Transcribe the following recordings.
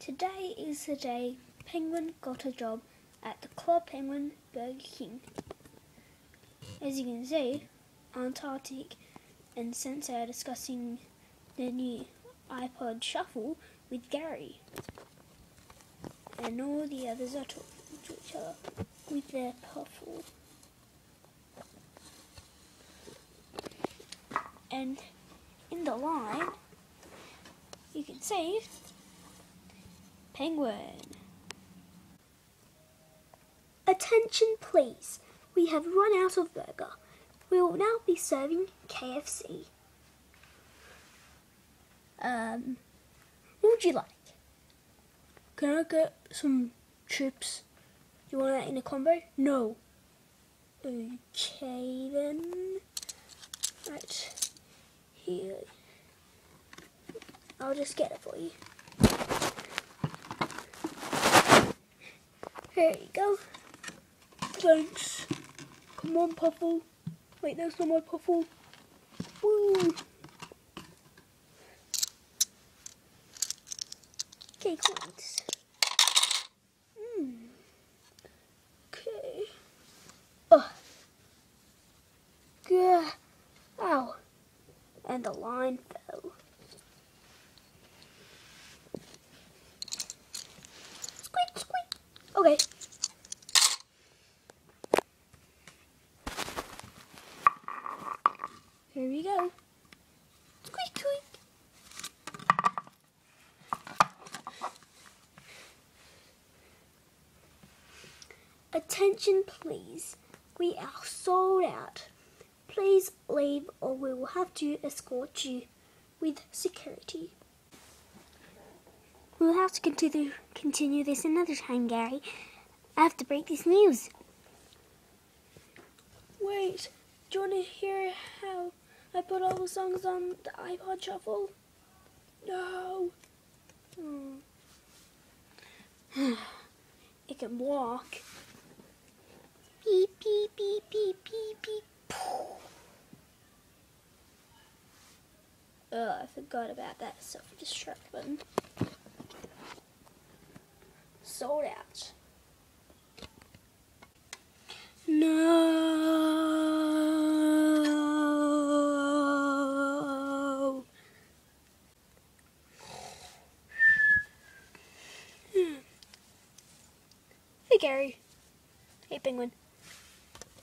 Today is the day Penguin got a job at the Club Penguin Burger King. As you can see, Aunt Arctic and Sensei are discussing the new iPod Shuffle with Gary. And all the others are talking to each other with their puffle. And in the line, you can see Penguin. Attention please, we have run out of burger. We will now be serving KFC. Um, what would you like? Can I get some chips? Do you want that in a combo? No. Okay then. Right. Here. I'll just get it for you. Here you go. Thanks. Come on, Puffle. Wait, there's not my Puffle. Woo! Okay, coins. Hmm. Okay. Oh, Gah. ow. And the line fell. Squeak, squeak. Okay. Here we go. Squeak, squeak. Attention please. We are sold out. Please leave or we will have to escort you with security. We'll have to continue continue this another time, Gary. I have to break this news. Wait, do you want to hear how I put all the songs on the iPod Shuffle? No. Hmm. it can walk. Beep beep beep beep beep beep. Oh, I forgot about that self-destruct button. Sold out. No. Hey Gary. Hey Penguin.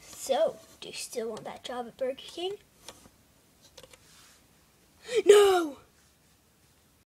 So, do you still want that job at Burger King? No.